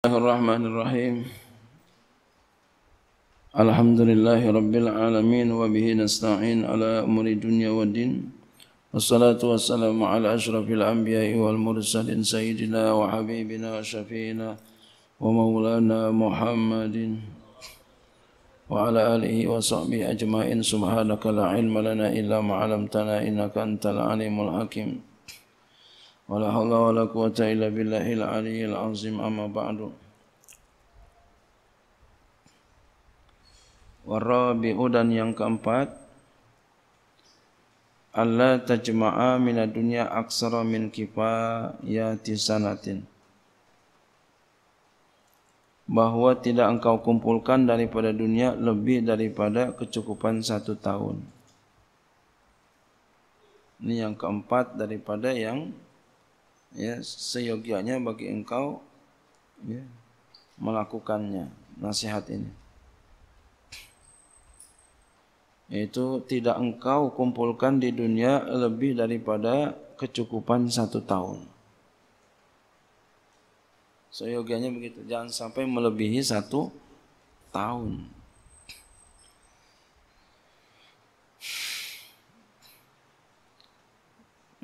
الله الرحمن الرحيم. الحمد لله رب العالمين وبه نستعين على أمور الدنيا والدين والصلاة والسلام على أشرف الأنبياء والمرسلين سيدنا وحبيبنا وشفينا ومولانا محمد وعلى آله وصحبه أجمعين. سبحانك لا علم لنا إلا ما علمتنا إنك أنت العليم الحكيم. ولا حول ولا قوة إلا بالله العلي العظيم أما بعد Warabi'u dan yang keempat Allah tajma'a mina dunya aksara min kifayati sanatin Bahawa tidak engkau kumpulkan daripada dunia lebih daripada kecukupan satu tahun Ini yang keempat daripada yang ya seyogianya bagi engkau ya, melakukannya nasihat ini itu tidak engkau kumpulkan di dunia lebih daripada kecukupan satu tahun. Seyogianya begitu, jangan sampai melebihi satu tahun.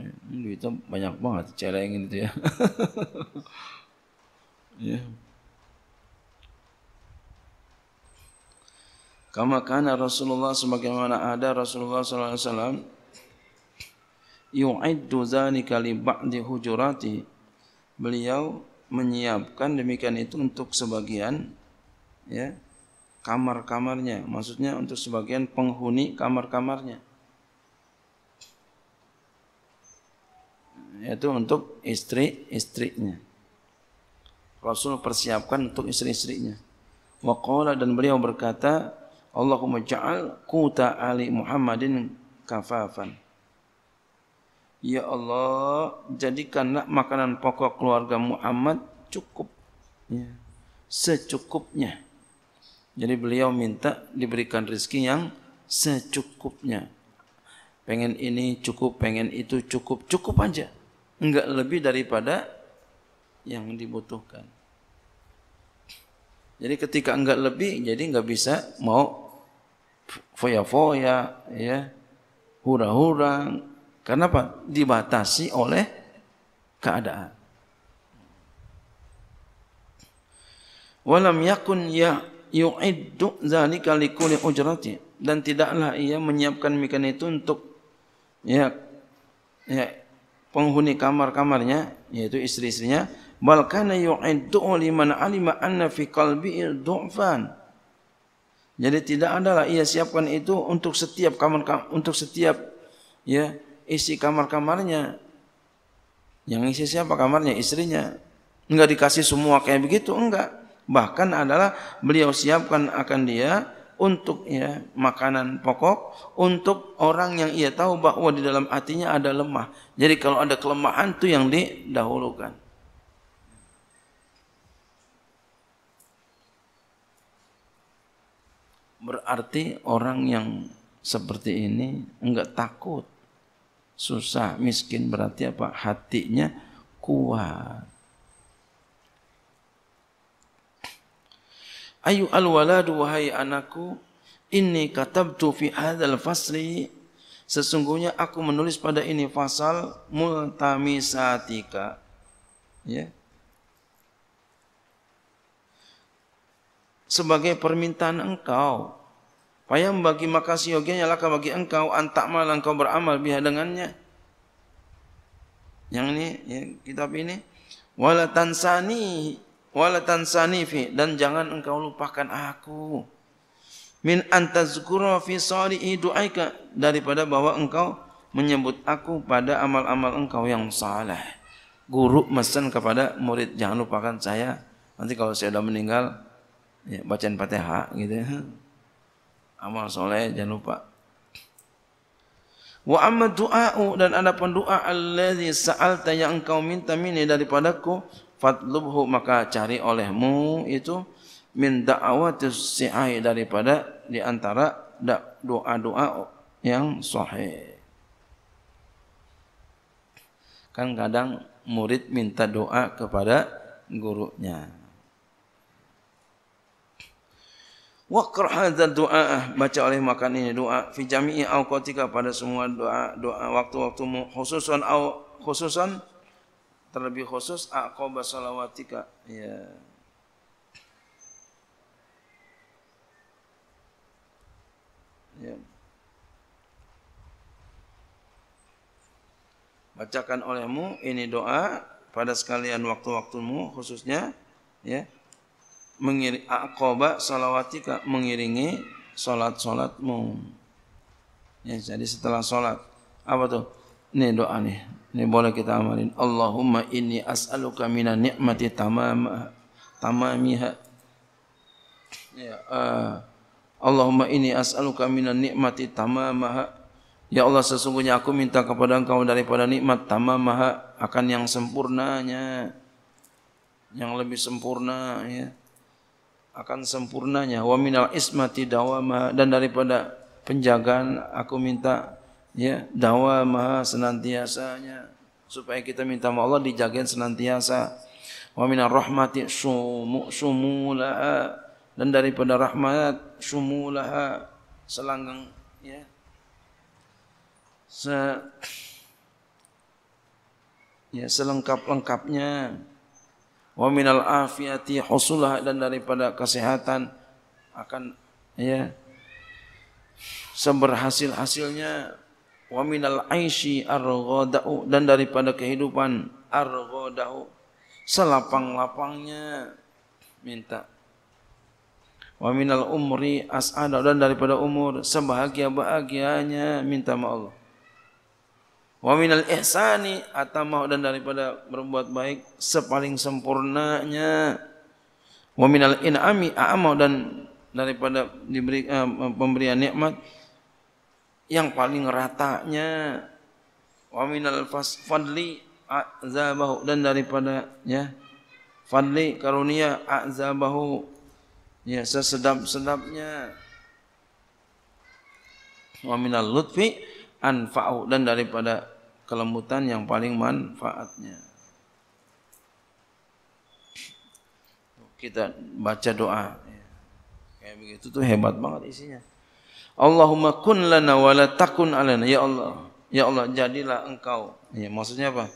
Ini duitnya banyak banget celengin itu ya. ya. Kama kana Rasulullah sebagaimana ada Rasulullah sallallahu alaihi wasallam yu'iddu dzalika li ba'di hujurati. Beliau menyiapkan demikian itu untuk sebagian ya kamar-kamarnya, maksudnya untuk sebagian penghuni kamar-kamarnya. Yaitu untuk istri-istrinya. Rasul persiapkan untuk istri-istrinya. Wa qala dan beliau berkata, Allahumma ja'al quta ali Muhammadin kafafan. Ya Allah, jadikanlah makanan pokok keluarga Muhammad cukup. Ya. Secukupnya. Jadi beliau minta diberikan rezeki yang secukupnya. Pengen ini cukup, pengen itu cukup, cukup aja enggak lebih daripada yang dibutuhkan. Jadi ketika enggak lebih, jadi enggak bisa mau foya-foya, ya, hura-hura. Kenapa? Dibatasi oleh keadaan. Walam yakun ya yu'iddu zalika likulli ujrati dan tidaklah ia menyiapkan mikan itu untuk ya ya penghuni kamar-kamarnya yaitu istri-istrinya bal kana yu'iddu liman alima anna fi qalbi du'fan. Jadi tidak adalah ia siapkan itu untuk setiap kamar untuk setiap ya isi kamar-kamarnya. Yang isi siapa kamarnya? Istrinya. Enggak dikasih semua kayak begitu enggak. Bahkan adalah beliau siapkan akan dia untuk ya makanan pokok untuk orang yang ia tahu bahwa di dalam hatinya ada lemah. Jadi kalau ada kelemahan itu yang didahulukan. Berarti orang yang seperti ini enggak takut. Susah, miskin berarti apa? Hatinya kuat. Ayu al-waladu wahai anakku, inni katabtu fi hadzal fasli sesungguhnya aku menulis pada ini fasal multamisatika. Ya. Sebagai permintaan engkau, payam bagi makasih yogianya laka bagi engkau antak mal engkau beramal biha dengannya. Yang ini ya, kitab ini wala tansani wala tansanifi dan jangan engkau lupakan aku. Min antazkura fi salihi du'aika daripada bahwa engkau menyebut aku pada amal-amal engkau yang saleh. Guru mesen kepada murid jangan lupakan saya. Nanti kalau saya sudah meninggal ya bacain Fatihah gitu. Amal soleh jangan lupa. Wa amma dan ada pun doa allazi sa'alta yang engkau minta mini daripadaku fatlubhu maka cari olehmu itu min da'awatis si'ai daripada di antara doa-doa yang sahih. Kan kadang murid minta doa kepada gurunya. Waqra hadzal du'a baca oleh makan ini doa fi jami'i awqatika pada semua doa doa waktu-waktumu khususan au khususan terlebih khusus aqaba salawatika ya ya bacakan olehmu ini doa pada sekalian waktu-waktumu khususnya ya mengiring aqaba salawatika mengiringi salat-salatmu. Ya, jadi setelah salat apa tuh? Ini doa nih. Ini boleh kita amalin. Allahumma inni as'aluka minan ni'mati tamam tamamiha. Ya, uh, Allahumma inni as'aluka minan ni'mati tamamaha. Ya Allah sesungguhnya aku minta kepada Engkau daripada nikmat tamamaha akan yang sempurnanya. Yang lebih sempurna ya akan sempurnanya wa minal ismati dawama dan daripada penjagaan aku minta ya dawama senantiasanya. Supaya kita minta sama Allah dijagain senantiasa. Wa minal rahmati sumu sumulaha dan daripada rahmat sumulaha selanggang ya. Se ya selengkap-lengkapnya. Wa minal afiyati husulah. Dan daripada kesehatan akan ya seberhasil hasilnya wa minal aishi arghadau. Dan daripada kehidupan arghadau. Selapang-lapangnya. Minta. Wa minal umri as'ada dan daripada umur sebahagia-bahagianya. Minta ma Allah. Wa minal ihsani atamah. Dan daripada berbuat baik sepaling sempurnanya. Wa minal in'ami a'amah. Dan daripada diberi uh, pemberian nikmat yang paling ratanya. Wa minal fadli azabahu dan daripada ya fadli karunia azabahu ya sesedap-sedapnya. Wa minal lutfi anfa'u dan daripada kelembutan yang paling manfaatnya. Kita baca doa. Kayak begitu tuh hebat banget isinya. Allahumma kun lana wa la takun alana. Ya Allah. Ya Allah jadilah engkau. Ya, maksudnya apa?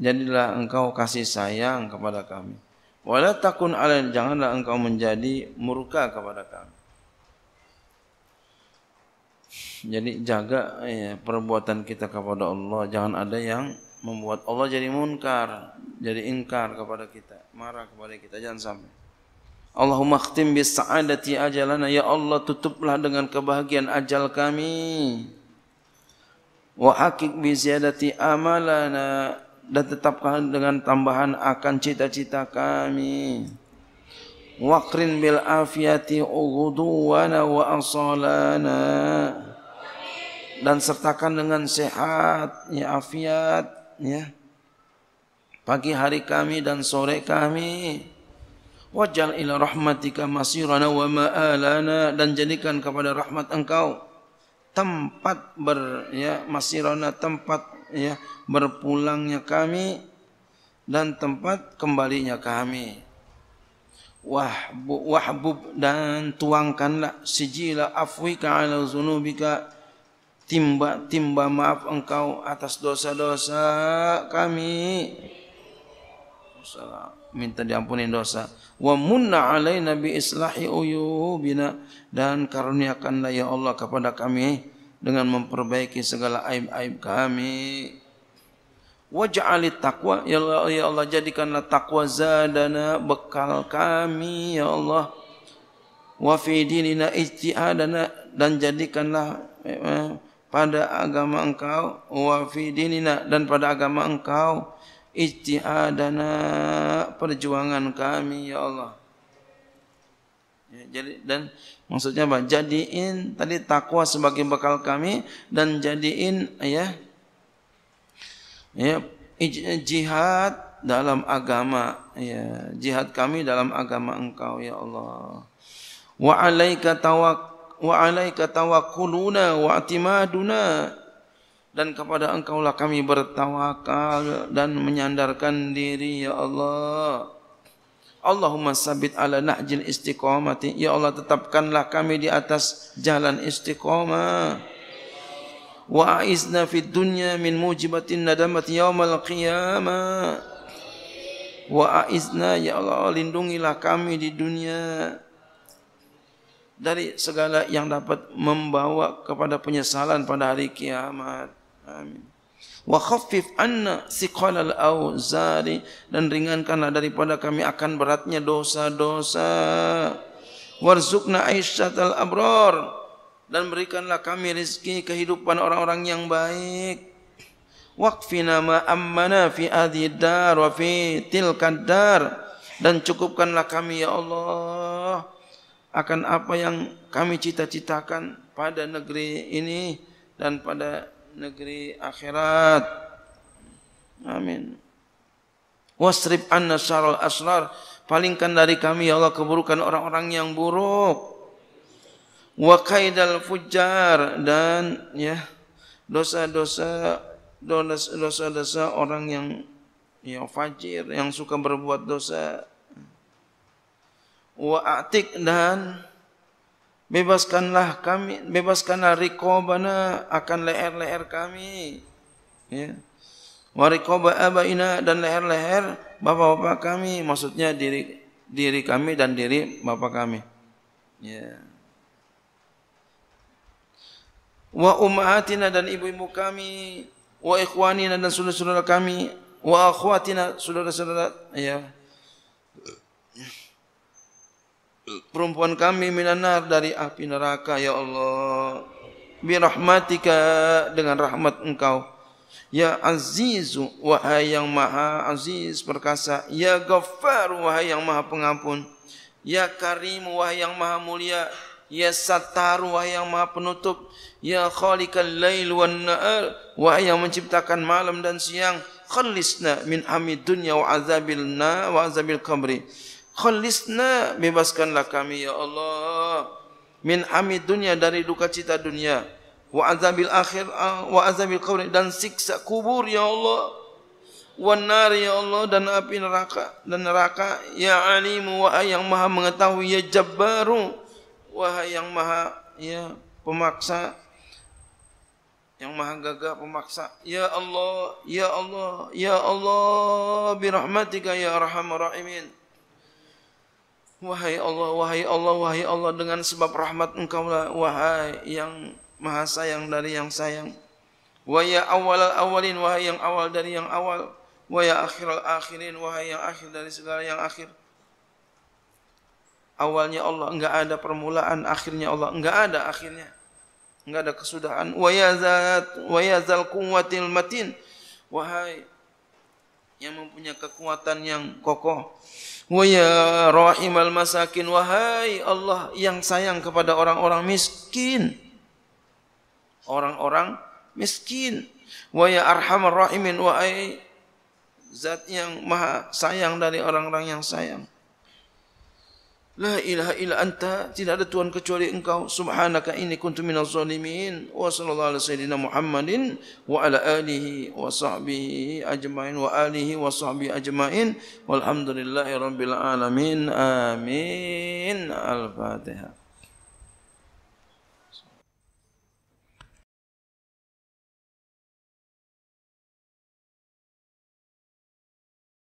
Jadilah engkau kasih sayang kepada kami. Wa la takun alana. Janganlah engkau menjadi murka kepada kami. Jadi jaga ya, perbuatan kita kepada Allah. Jangan ada yang membuat Allah jadi munkar, jadi ingkar kepada kita, marah kepada kita. Jangan sampai. Allahumma khtim bis sa'adati ajalana. Ya Allah tutuplah dengan kebahagiaan ajal kami. Wa hakik bi ziyadati amalana. Dan tetapkan dengan tambahan akan cita-cita kami. Waqrin bil afiyati uguduwana wa asalana dan sertakan dengan sehat ya afiat ya pagi hari kami dan sore kami wajal ila rahmatika masirana wa ma'alana dan jadikan kepada rahmat engkau tempat ber ya masirana tempat ya berpulangnya kami dan tempat kembalinya kami. Wahbub wahbub dan tuangkanlah sijila afwika ala zunubika. Timba timba maaf engkau atas dosa-dosa kami minta diampuni dosa. Wa munna alaina bi islahi uyubina. Dan karuniakanlah ya Allah kepada kami dengan memperbaiki segala aib-aib kami. Waj'al taqwa ya Allah ya Allah jadikanlah takwa zadana bekal kami ya Allah. Wa fi dinina ijtihadana dan jadikanlah eh, pada agama engkau. Wa fi dinina dan pada agama engkau ijtihadana perjuangan kami ya Allah. Ya, jadi dan maksudnya apa? Jadiin tadi takwa sebagai bekal kami dan jadiin ya ya jihad dalam agama ya jihad kami dalam agama engkau ya Allah. Wa alaika tawakkal wa alaika tawakkuluna wa atimaduna dan kepada engkau lah kami bertawakal dan menyandarkan diri ya Allah Allahumma sabit ala nahjil istiqamati. Ya Allah tetapkanlah kami di atas jalan istiqamah. Wa a'izna fid dunya min mujibatin nadamati yaumal qiyamah. Wa a'izna ya Allah lindungilah kami di dunia dari segala yang dapat membawa kepada penyesalan pada hari kiamat. Amin. Wa khaffif anna siqalal auzari dan ringankanlah daripada kami akan beratnya dosa-dosa. Warzuqna aisyatal abrar dan berikanlah kami rezeki kehidupan orang-orang yang baik. Waqfina ma ammana fi hadhihi dar wa fi tilka dar dan cukupkanlah kami ya Allah akan apa yang kami cita-citakan pada negeri ini dan pada negeri akhirat. Amin. Wasrib anna syarul asrar. Palingkan dari kami ya Allah keburukan orang-orang yang buruk. Wa kaidal fujar dan ya dosa-dosa dosa-dosa orang yang yang fajir yang suka berbuat dosa. Wa atik dan bebaskanlah kami bebaskanlah riqabana akan leher-leher kami. Ya. Wa riqaba abaina dan leher-leher bapak-bapak kami maksudnya diri diri kami dan diri bapak kami. Ya. Wa ummahatina dan ibu-ibu kami wa ikhwanina dan saudara-saudara kami wa akhwatina saudara-saudara ya perempuan kami minanar dari api neraka ya Allah. Bi rahmatika dengan rahmat engkau. Ya azizu wahai yang maha aziz perkasa. Ya ghaffar wahai yang maha pengampun. Ya karim wahai yang maha mulia. Ya satar wahai yang maha penutup. Ya khaliqal lail wan nahar wahai yang menciptakan malam dan siang. Khalisna min hamid dunya wa azabil na wa azabil qabri Khalisna bebaskanlah kami ya Allah. Min hamid dunia dari duka cita dunia. Wa azabil akhir wa azabil qabr dan siksa kubur ya Allah. Wa nar ya Allah dan api neraka dan neraka. Ya alimu wa yang maha mengetahui ya jabbaru. Wahai yang maha ya pemaksa. Yang maha gagah pemaksa. Ya Allah ya Allah ya Allah bi rahmatika ya arhamar rahimin Wahai Allah, wahai Allah, wahai Allah dengan sebab rahmat engkau lah wahai yang maha sayang dari yang sayang. Wahai awal awalin, wahai yang awal dari yang awal. Wahai akhir akhirin, wahai yang akhir dari segala yang akhir. Awalnya Allah enggak ada permulaan, akhirnya Allah enggak ada akhirnya. Enggak ada kesudahan. Wahai zat, wahai zal kuwatil matin. Wahai yang mempunyai kekuatan yang kokoh. Wa ya rahimal masakin wahai Allah yang sayang kepada orang-orang miskin. Orang-orang miskin. Wa ya arhamar rahimin wahai zat yang maha sayang dari orang-orang yang sayang. La ilaha illa anta tidak ada tuhan kecuali engkau. Subhanaka inni kuntu minaz zalimin. Wa sallallahu alaihi wasallam Muhammadin wa ala alihi wa sahbihi ajmain wa alihi wa sahbihi ajmain. Walhamdulillahi rabbil alamin. Amin. Al-fatihah